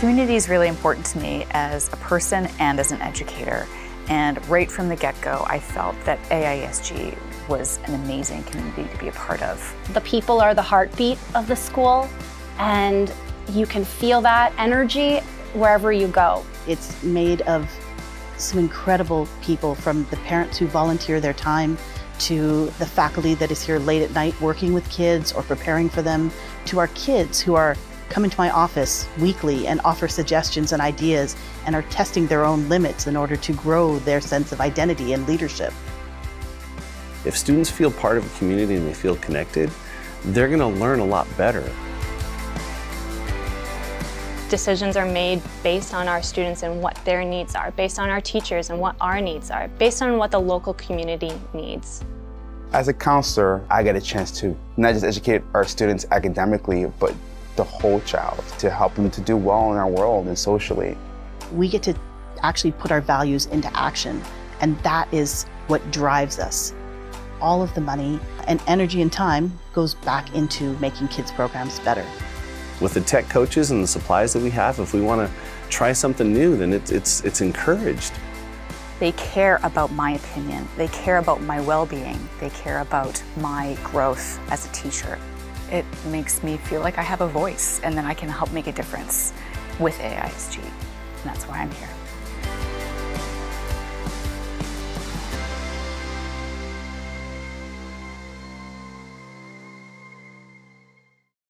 Community is really important to me as a person and as an educator. And right from the get-go, I felt that AISG was an amazing community to be a part of. The people are the heartbeat of the school, and you can feel that energy wherever you go. It's made of some incredible people from the parents who volunteer their time to the faculty that is here late at night working with kids or preparing for them, to our kids who are come into my office weekly and offer suggestions and ideas and are testing their own limits in order to grow their sense of identity and leadership. If students feel part of a community and they feel connected, they're going to learn a lot better. Decisions are made based on our students and what their needs are, based on our teachers and what our needs are, based on what the local community needs. As a counselor, I get a chance to not just educate our students academically, but the whole child to help them to do well in our world and socially. We get to actually put our values into action, and that is what drives us. All of the money and energy and time goes back into making kids' programs better. With the tech coaches and the supplies that we have, if we want to try something new, then it's, it's, it's encouraged. They care about my opinion. They care about my well-being. They care about my growth as a teacher. It makes me feel like I have a voice and then I can help make a difference with AISG. And that's why I'm here.